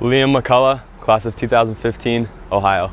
Liam McCullough, class of 2015, Ohio.